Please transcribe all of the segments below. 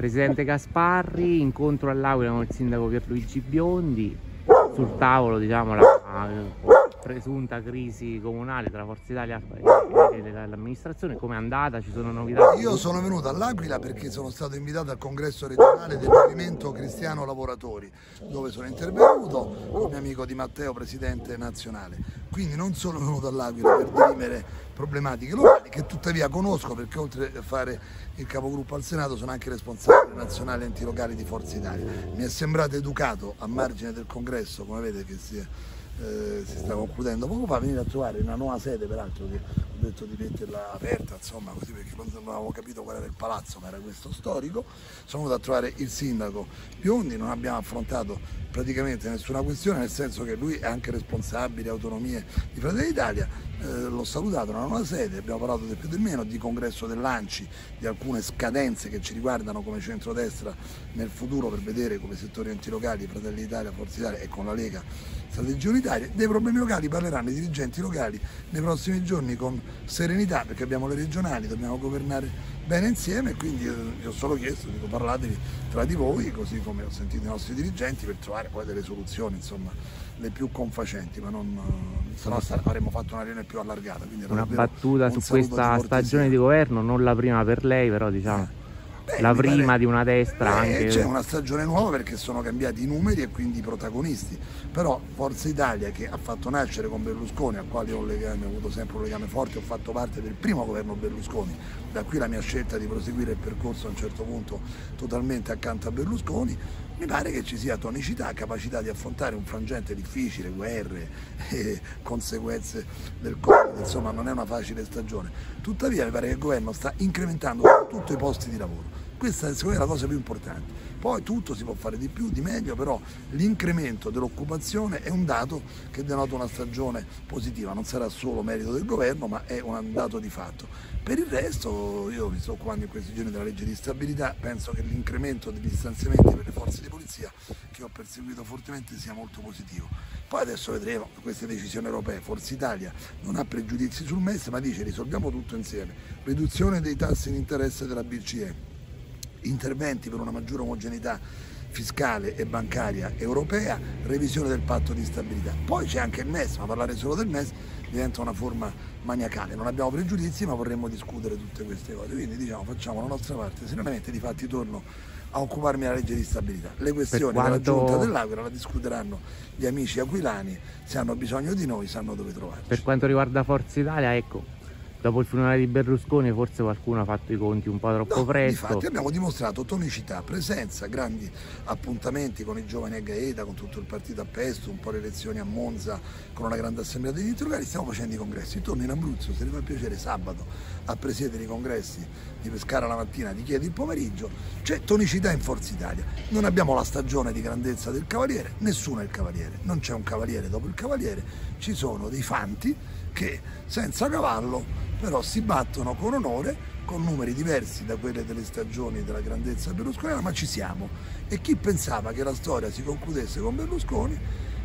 Presidente Gasparri, incontro all'Aquila con il sindaco Pierluigi Biondi, sul tavolo diciamo, la presunta crisi comunale tra Forza Italia e l'amministrazione, come è andata? Ci sono novità? Io sono venuto all'Aquila perché sono stato invitato al congresso regionale del Movimento Cristiano Lavoratori, dove sono intervenuto con mio amico Di Matteo, presidente nazionale. Quindi non sono venuto all'Aquila per dirimere problematiche locali, che tuttavia conosco perché oltre a fare il capogruppo al Senato sono anche responsabile nazionale enti locali di Forza Italia. Mi è sembrato educato a margine del congresso, come vede che si è eh, si sta concludendo poco fa, venire a trovare una nuova sede peraltro che ho detto di metterla aperta, insomma così perché non avevamo capito qual era il palazzo, ma era questo storico. Sono venuto a trovare il sindaco Biondi, non abbiamo affrontato praticamente nessuna questione, nel senso che lui è anche responsabile autonomie di Fratelli d'Italia, eh, l'ho salutato nella nuova sede, abbiamo parlato del più del meno, di congresso dell'Anci, di alcune scadenze che ci riguardano come centrodestra nel futuro per vedere come settori enti locali, Fratelli d'Italia, Forza Italia e con la Lega strategia unitaria. Dei problemi locali parleranno i dirigenti locali nei prossimi giorni con serenità perché abbiamo le regionali, dobbiamo governare bene insieme e quindi vi ho solo chiesto, dico parlatevi tra di voi così come ho sentito i nostri dirigenti per trovare poi delle soluzioni insomma le più confacenti ma non se no avremmo fatto una riunione più allargata. Una battuta su questa stagione di governo, non la prima per lei però diciamo. Eh Beh, la prima pare... di una destra Beh, anche. C'è una stagione nuova perché sono cambiati i numeri e quindi i protagonisti. Però Forza Italia che ha fatto nascere con Berlusconi, al quale ho, legame, ho avuto sempre un legame forte, ho fatto parte del primo governo Berlusconi, da qui la mia scelta di proseguire il percorso a un certo punto totalmente accanto a Berlusconi, mi pare che ci sia tonicità, capacità di affrontare un frangente difficile, guerre, e conseguenze del Covid, insomma non è una facile stagione. Tuttavia mi pare che il governo sta incrementando soprattutto i posti di lavoro questa secondo me è la cosa più importante. Poi tutto si può fare di più, di meglio, però l'incremento dell'occupazione è un dato che denota una stagione positiva, non sarà solo merito del governo, ma è un dato di fatto. Per il resto io mi sto occupando in questi giorni della legge di stabilità, penso che l'incremento degli stanziamenti per le forze di polizia che ho perseguito fortemente sia molto positivo. Poi adesso vedremo queste decisioni europee, Forza Italia non ha pregiudizi sul MES ma dice risolviamo tutto insieme, riduzione dei tassi di interesse della BCE, interventi per una maggiore omogeneità fiscale e bancaria europea, revisione del patto di stabilità. Poi c'è anche il MES, ma parlare solo del MES diventa una forma maniacale. Non abbiamo pregiudizi, ma vorremmo discutere tutte queste cose. Quindi diciamo facciamo la nostra parte. Serenamente, di fatti torno a occuparmi della legge di stabilità. Le questioni quanto... della giunta dell'Aquila la discuteranno gli amici aquilani, se hanno bisogno di noi sanno dove trovarci. Per quanto riguarda Forza Italia, ecco, dopo il funerale di Berlusconi forse qualcuno ha fatto i conti un po' troppo no, presto. Infatti abbiamo dimostrato tonicità, presenza, grandi appuntamenti con i giovani a Gaeta, con tutto il partito a Pesto, un po' le elezioni a Monza, con una grande assemblea degli interrogati, stiamo facendo i congressi. Torno in Abruzzo, se ne fa piacere, sabato a presiedere i congressi di Pescara la mattina, di Chiedi il pomeriggio, c'è tonicità in Forza Italia. Non abbiamo la stagione di grandezza del cavaliere, nessuno è il cavaliere, non c'è un cavaliere dopo il cavaliere, ci sono dei fanti che senza cavallo però si battono con onore, con numeri diversi da quelle delle stagioni della grandezza berlusconiana, ma ci siamo. E chi pensava che la storia si concludesse con Berlusconi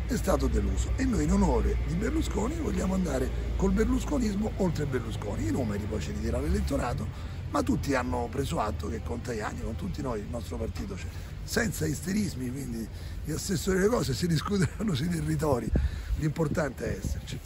è stato deluso. E noi in onore di Berlusconi vogliamo andare col berlusconismo oltre Berlusconi. I numeri poi ce li dirà l'elettorato, ma tutti hanno preso atto che con Tajani, con tutti noi, il nostro partito c'è. Senza isterismi, quindi gli assessori delle cose si discuteranno sui territori. L'importante è esserci.